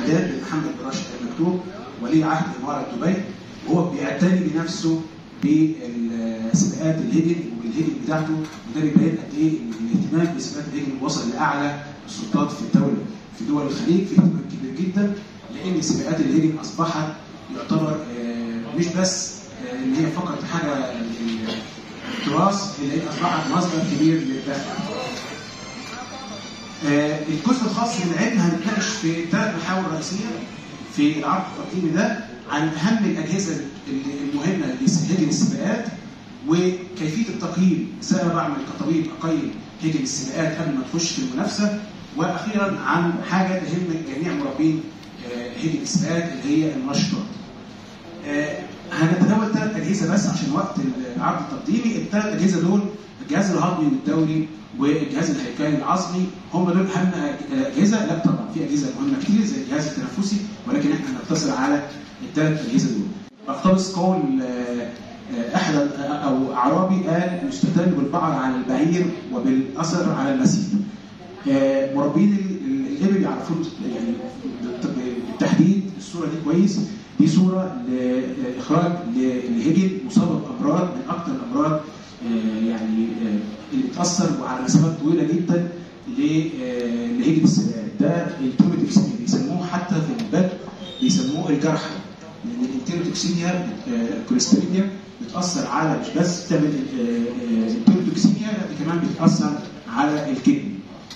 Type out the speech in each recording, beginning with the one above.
حمدان بن محمد بن راشد المكتوب ولي عهد إمارة دبي وهو بيعتني بنفسه بسباقات الهجن وبالهجن بتاعته وده بيبين قد إيه الاهتمام بسباقات الهجن وصل لأعلى السلطات في الدولة في دول الخليج في اهتمام كبير جدا لأن سباقات الهجن أصبحت يعتبر آه، مش بس آه، إن هي فقط حاجة التراث اللي هي أصبحت مصدر كبير للدخل. آه، الجزء الخاص بالعلم هنتناقش في ثلاث محاور رئيسية في العرض التقديمي ده عن أهم الأجهزة المهمة لهجن السباقات وكيفية التقييم إزاي بعمل كطبيب اقيم هجن السباقات قبل ما تخش في المنافسة وأخيرا عن حاجة تهم جميع مربين آه، هجن السباقات اللي هي النشطات. آه، هنتناول ثلاث أجهزة بس عشان وقت العرض التقديمي، الثلاث أجهزة دول الجهاز الهضمي والدوري والجهاز الهيكلي العصبي هم دول أهم أجهزة لا طبعا في أجهزة مهمة كتير زي الجهاز التنفسي ولكن إحنا هنقتصر على الثلاث أجهزة دول. اقتبس قول آه، آه، احد أو أعرابي قال يستدل بالبعر على البعير وبالأثر على المسير. آه، مربين ال- ال- الابل يعرفون يعني بالتحديد الصورة دي كويس بيسموه الجرحى لأن ال enterotoxemia الكوليستيريميا بتأثر على مش بس بتعمل ال enterotoxemia لا دي كمان بتأثر على ال kidney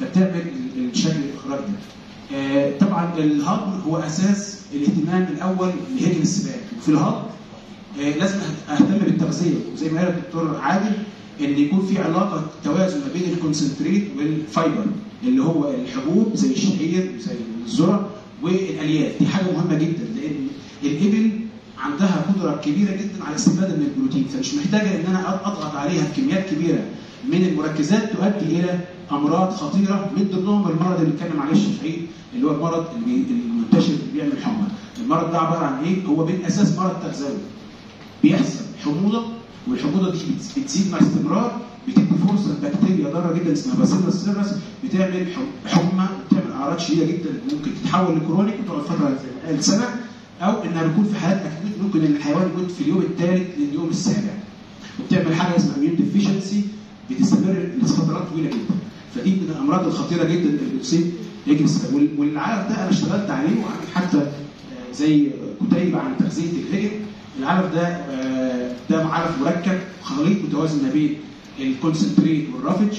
فبتعمل ال- الشكل الاخراج ده. آه، طبعا الهضم هو أساس الاهتمام الأول لهجن السباق. وفي الهضم آه، لازم أهتم بالتغذية. وزي ما قال الدكتور عادل إن يكون في علاقة توازن ما بين ال concentrate وال fiber اللي هو الحبوب زي الشعير وزي الذرة والالياف دي حاجة مهمة جدا لأن الإبل عندها قدرة كبيرة جدا على الاستفاده من البروتين فمش محتاجة إن أنا أضغط عليها بكميات كبيرة من المركزات تؤدي إلى أمراض خطيرة من ضمنهم المرض اللي اتكلم عليه الشافعي اللي هو المرض المنتشر اللي بيعمل حمى. المرض ده عبارة عن إيه؟ هو بالأساس مرض تغذوي. بيحصل حموضة والحموضة دي بت- بتزيد مع استمرار بتدي فرصة لبكتيريا ضارة جدا اسمها Bacillus cereus بتعمل حمى أعراض شديدة جدا ممكن تتحول ل chronic وتقعد فترة زي سنة أو إنها بيكون في حالات أكيد ممكن إن الحيوان يموت في اليوم الثالث لليوم السابع. وبتعمل حاجة اسمها immune deficiency بتستمر لفترات طويلة جدا. فدي من الأمراض الخطيرة جدا اللي بتصيب هجن السباق وال- والعلف ده أنا اشتغلت عليه وعامل حتى آه، زي كتيب عن تغذية الهجن العلف ده آه، ده علف مركب خليط متوازن ما بين الكونسنتريت والرافج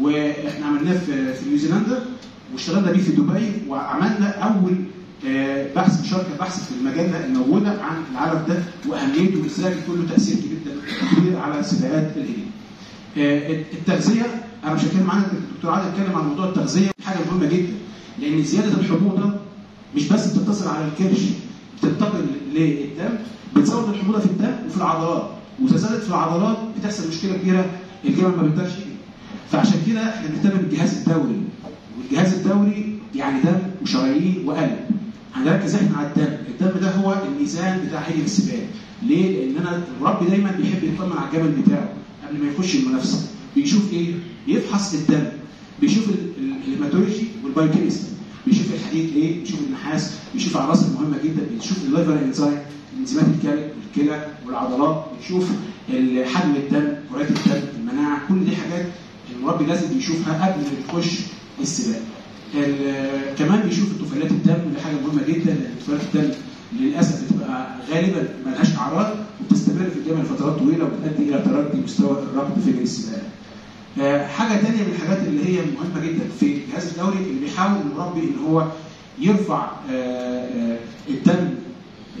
وإحنا عملناه في نيوزيلندا واشتغلنا بيه في دبي وعملنا أول آه، بحث مشاركة بحث في المجله الموجودة عن العلف ده وأهميته وإزاي بيكون له تأثير كبير جدا كبير على سباقات الهجن. آه، التغذية أنا مش هتكلم عنها الدكتور عادل اتكلم عن موضوع التغذية حاجة مهمة جدا لأن زيادة الحموضه مش بس بتتصل على الكرش بتنتقل للدم بتزود الحموضه في الدم وفي العضلات. وإذا زادت في العضلات بتحصل مشكلة كبيرة الجبل ما بيقدرش فعشان كده إحنا بنهتم بالجهاز الدوري. والجهاز الدوري يعني دم وشرايين وقلب. هنركز إحنا على الدم؟ الدم ده هو الميزان بتاع هجن السباق. ليه؟ لأن أنا المربي دايما بيحب يطمن على الجبل بتاعه قبل ما يخش المنافسة. بيشوف إيه؟ بيفحص الدم بيشوف ال- ال- ال hematology وال biochemistry بيشوف الحديد إيه؟ بيشوف النحاس. بيشوف عناصر مهمه جدا. بيشوف ال liver enzyme إنزيمات الكلى والكلى والعضلات. بيشوف حجم الدم كرات الدم المناعة. كل دي حاجات المربي لازم يشوفها قبل ما يخش السباق ال- كمان بيشوف طفيلات الدم ودي حاجة مهمة جدا لأن طفيلات الدم للأسف بتبقى غالبا ملهاش أعراض وبتستمر في الجمل لفترات طويلة وبتؤدي إلى تردي مستوى الركض في السباق. آه، حاجة ثانية من الحاجات اللي هي مهمة جدا في الجهاز الدوري اللي بيحاول المربي إن هو يرفع آه، آه، الدم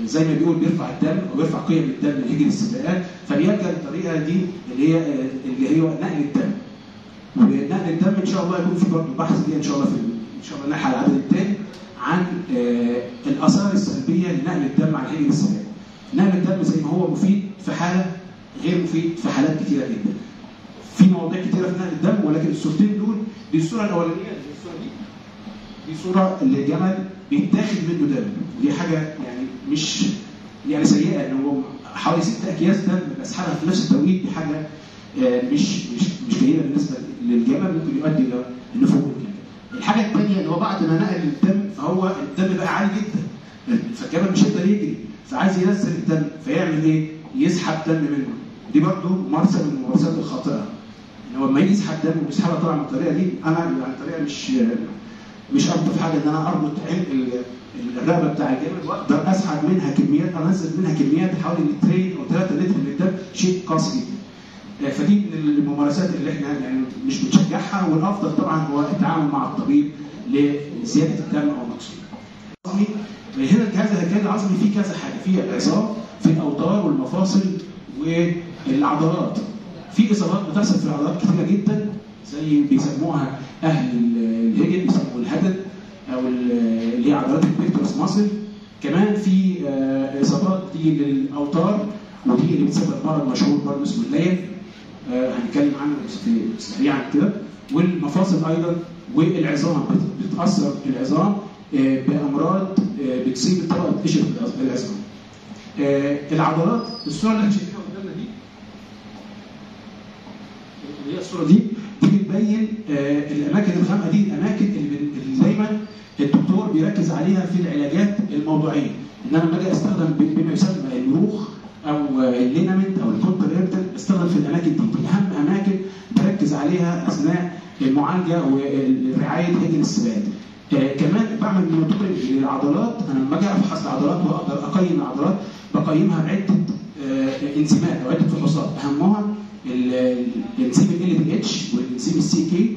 زي ما بيقول بيرفع الدم بيرفع قيم الدم لهجن السباقات فبيلجأ للطريقة دي اللي هي اللي هي نقل الدم. ونقل الدم إن شاء الله يكون في برضه بحث دي إن شاء الله في إن شاء الله نلحق العدد الثاني عن آه، الآثار السلبية لنقل الدم على هجن السباق. نقل الدم زي ما هو مفيد في حالة غير مفيد في حالات كثيره جدا. في مواضيع كثيره في نقل الدم ولكن الصورتين دول دي الصورة الأولانية دي الصورة دي دي صورة لجمل بيتاخد منه دم ودي حاجة يعني مش يعني سيئة إن هو حوالي ست أكياس دم بسحبها في نفس التوقيت دي حاجة آه، مش مش مش جيدة بالنسبة للجمل ممكن يؤدي إلى النفوذ الحاجة الثانية إن هو بعد ما نقل الدم فهو الدم بقى عالي جدا. فالجبل مش هيقدر يجري. فعايز ينزل الدم فيعمل إيه؟ يسحب دم منه. دي برضو ممارسه من الممارسات الخاطئة. إن هو لما يجي يسحب دم ويسحبها طبعا بالطريقة دي أنا يعني طريقه مش مش افضل حاجة إن أنا أربط عين الرقبة بتاع الجبل وأقدر أسحب منها كميات أنزل منها كميات حوالي لترين أو 3 لتر من الدم شيء قاسي الممارسات اللي إحنا يعني مش بنشجعها والأفضل طبعا هو التعامل مع الطبيب لزيادة الدم أو نقصه. هنا الجهاز الهيكلي العظمي فيه كذا حاجة، فيه العظام، في الأوتار والمفاصل والعضلات. في إصابات بتحصل في العضلات كثيره جدا زي بيسموها أهل الهجن بيسموه الهدد أو اللي هي عضلات ال pectoralis muscle. كمان في إصابات بتيجي للأوتار ودي اللي بتسبب مرض مشهور برضه اسمه اللين آه هنتكلم عنه سريعا كده والمفاصل أيضا والعظام بتأثر العظام آه بأمراض آه بتصيب طبقه قشره العظام. العضلات الصورة اللي إحنا شايفينها قدامنا دي اللي هي الصورة دي دي بتبين الأماكن الخامقه دي الأماكن اللي, دايما الدكتور بيركز عليها في العلاجات الموضوعية إن أنا لما أجي استخدم بما يسمى المروخ أو ال liniment أو ال counter irritant استخدم في الأماكن دي. دي أهم أماكن بركز عليها أثناء المعالجة ورعاية هجن السباق آه كمان بعمل monitoring للعضلات. أنا لما أجي أفحص العضلات وأقدر أقيم العضلات بقيمها بعدة آه انزيمات أو عدة فحوصات. أهمها الانزيم LDH والانزيم ال CK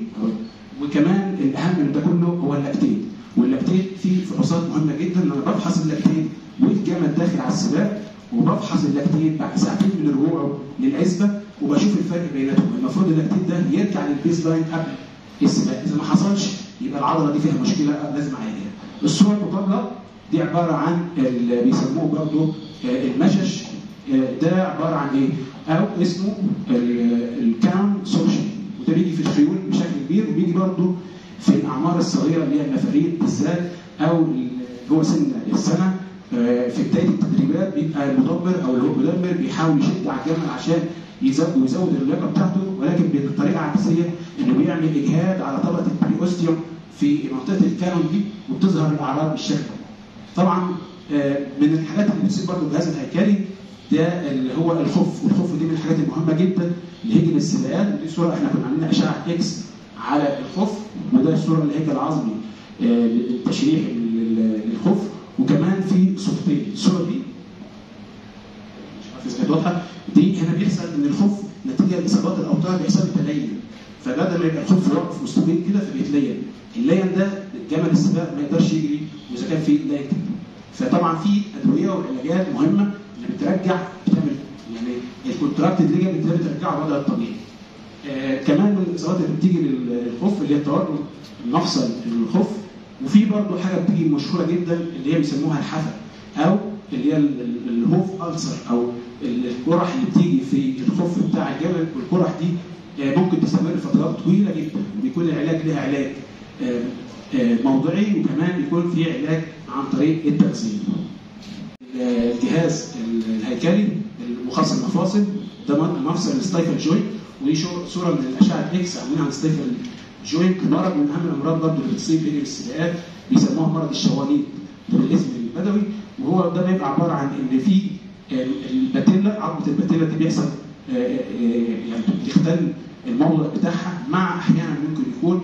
وكمان الأهم من ده كله هو ال lactate وال lactate فيه فحوصات مهمة جدا. أنا بفحص ال lactate والجمل داخل على السباق. وبفحص ال lactate بعد ساعتين من رجوعه للعزبة وبشوف الفرق بيناتهم. المفروض ال lactate ده يرجع لل baseline قبل السباق إذا ما حصلش يبقى العضلة دي فيها مشكلة لازم اعالجها الصورة المقابله دي عبارة عن اللي بيسموه برضه المشش. ده عبارة عن إيه؟ أو اسمه ال camel sore shin. وده بيجي في الخيول بشكل كبير وبيجي برضه في الأعمار الصغيرة اللي هي المفاريد بالذات أو هو سن السنة في بداية التدريبات بيبقى المضمر أو اللي هو المضمر بيحاول يشد على الجمل عشان يزود ويزود اللياقه بتاعته ولكن بطريقه عكسيه إنه بيعمل إجهاد على طبقة ال periosteum في منطقة ال cannon دي وبتظهر الأعراض بالشكل ده. طبعا من الحاجات اللي بتصيب برضه الجهاز الهيكلي ده اللي هو الخف والخف دي من الحاجات المهمة جدا لهجن السباقات ودي صوره إحنا كنا عاملين اشعه إكس على الخف وده الصورة الهيكل العظمي التشريح وكمان صورتين الصورة دي؟ مش عارف اذا واضحة؟ دي هنا بيحصل إن الخف نتيجة لإصابات الأوتار بيحصل تلين فبدل ما يبقى الخف واقف مستقيم كده فبيتلين. اللين ده جمل السباق ما يقدرش يجري وإذا كان في لين فطبعا في أدوية وعلاجات مهمة اللي بترجع بتعمل يعني ال contract ligament ده بترجعه وضع الطبيعي. آه كمان من الإصابات اللي بتيجي للخف اللي هي التورم المفصل الخف وفي برضه حاجة بتيجي مشهورة جدا اللي هي بيسموها الحفا أو اللي هي ال hoof ulcer أو القرح اللي بتيجي في الخف بتاع الجمل والقرح دي آه ممكن تستمر فترات طويلة جدا وبيكون العلاج لها علاج آه موضعي وكمان بيكون في علاج عن طريق التغذية. الجهاز الهيكلي المخصص المفاصل ده مفصل ال stifle joint ودي صورة من الأشعة إكس عاملينها عن ال stifle joint مرض من اهم الأمراض برضه اللي بتصيب هجن السباقات بيسموها مرض الشواليد بالاسم البدوي وهو ده بيبقى عبارة عن إن في ال patella عظمه ال patella دي بيحصل يعني بتختل الموضع بتاعها مع أحيانا ممكن يكون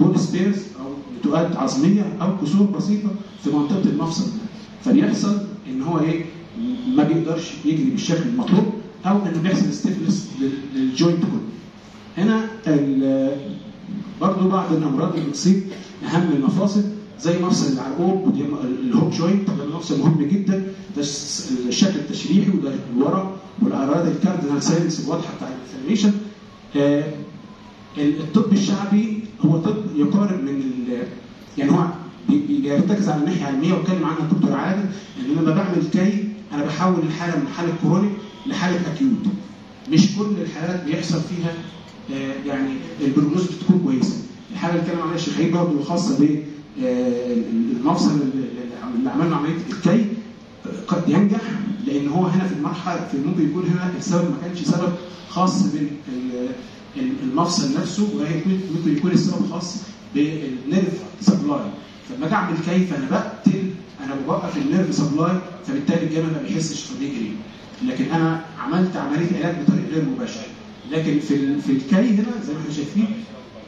bone spurs أو نتوءات عظمية أو كسور بسيطة في منطقة المفصل فبيحصل إن هو إيه ما بيقدرش يجري بالشكل المطلوب أو إنه بيحصل stiffness لل joint كله. هنا برضه بعض الأمراض اللي بتصيب أهم المفاصل زي مفصل العرقوب ودي ال hock joint ده مفصل مهم جدا ده الشكل التشريحي وده الورم والأعراض ال cardinal signs الواضحة بتاع ال inflammation. آه الطب الشعبي هو طب يقارب من يعني هو بيرتكز على الناحية العلمية واتكلم عنها الدكتور عادل ان لما بعمل كي أنا بحول الحالة من حاله chronic لحالة acute. مش كل الحالات بيحصل فيها آه يعني ال prognosis بتكون كويسة. الحالة اللي اتكلم عنها الشيخ برضه الخاصه ب المفصل اللي عملنا عملية الكي قد ينجح لأن هو هنا في المرحلة في ممكن يكون هنا السبب ما كانش سبب خاص بالمفصل نفسه ممكن يكون السبب خاص بال nerve supply. فلما أجي أعمل كي فأنا بقتل أنا بوقف ال nerve supply فبالتالي الجمل ما بيحسش فبيجري لكن أنا عملت عملية علاج بطريق غير مباشر لكن في في الكي هنا زي ما إحنا شايفين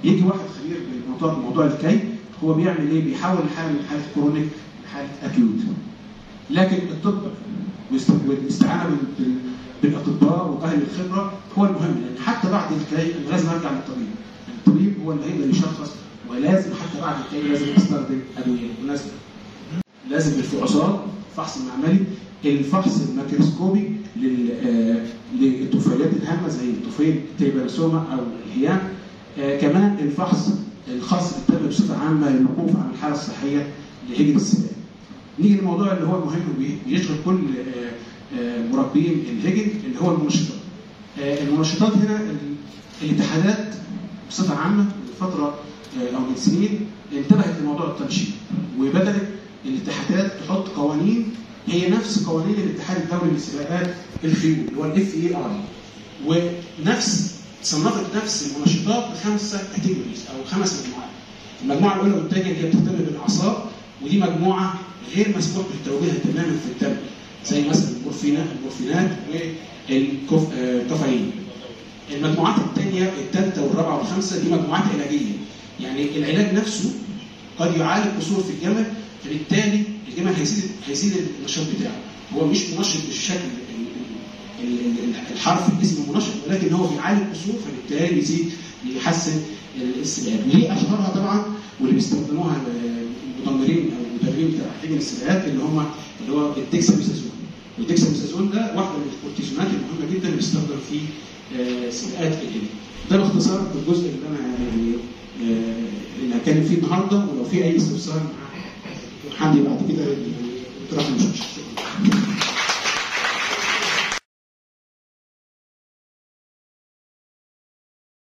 يجي واحد خبير بموضوع موضوع الكي هو بيعمل إيه؟ بيحول الحالة من حالة chronic لحاله acute لكن الطب والاستعانة بال- بال- بالأطباء وأهل الخبرة هو المهم. لأن حتى بعد أنا لازم أرجع للطبيب. الطبيب هو اللي هيقدر يشخص ولازم حتى بعد الكي لازم استخدم أدوية. مناسبه لازم الفحوصات فحص معملي الفحص الميكروسكوبي لل- آه، الهامة زي الطفيل التريبانوسوما أو الهيام آه، كمان الفحص الخاص بالتابع بصفة عامة للوقوف على الحالة الصحية لهجن السباق. نيجي للموضوع اللي هو مهم بيشغل كل آه، آه، مربين الهجن اللي هو المنشطات. آه، المنشطات هنا ال- الاتحادات بصفة عامة من فتره أو من سنين انتبهت لموضوع التنشيط وبدأت الاتحادات تحط قوانين هي نفس قوانين الاتحاد الدولي للسباقات الخيول اللي هو الاف اي اي ونفس صنفت نفس المنشطات بخمسة كاتيجوريز أو خمس مجموعات. المجموعه الأولى والثانيه اللي هي بتهتم بالأعصاب ودي مجموعة غير مسموح بالتوجيه تماما في الدم زي مثلا المورفينات المورفينات والكافيين المجموعات الثانية الثالثه والرابعة والخامسه دي مجموعات علاجية. يعني العلاج نفسه قد يعالج قصور في الجمل فبالتالي الجمل هيزيد هيزيد النشاط بتاعه. هو مش منشط بالشكل ال- ال- ال- الحرف اسمه منشط ولكن هو بيعالج قصور فبالتالي يزيد يحسن السباقات ودي أشهرها طبعا واللي بيستخدموها المضمرين أو المدربين بتاع هجن السباقات اللي هم اللي هو الديكساميثازون. والديكساميثازون ده واحدة من الكورتيزونات المهمة جدا اللي بيستخدم في سباقات الهجن ده باختصار الجزء اللي أنا يعني آه، اللي هتكلم فيه النهارده ولو في أي استفسار حد بعد كده يطرح المشكلة